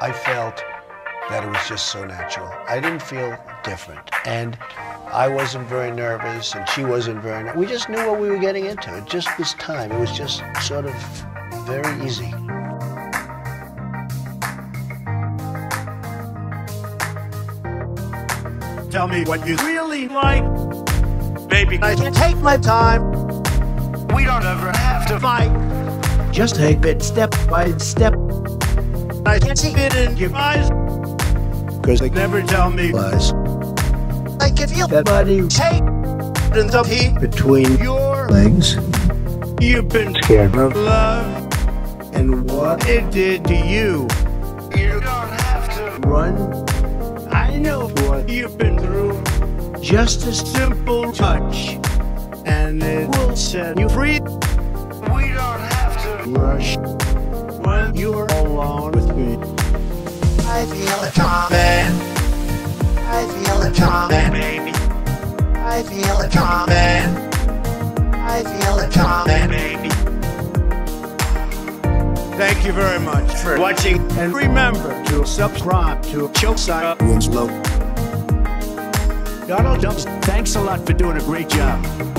I felt that it was just so natural. I didn't feel different. And I wasn't very nervous, and she wasn't very nervous. We just knew what we were getting into. It just was time. It was just sort of very easy. Tell me what you really like. Baby, I can take my time. we don't ever have to fight. Just take it step by step. I can see it in your eyes. Because they Never tell me lies. I can feel that body take in the heat. between Your legs you've been scared of love. and what It did to you. You don't have to run I know what you've been through. just a Simple touch, and it will set you free. We don't have to rush when you're alone. I feel it coming. I feel it coming. baby, I feel it coming. I feel it coming. baby. Thank you very much for watching, and remember to subscribe to Josiah. Winslow. Donald Dubs, thanks a lot for doing a great job.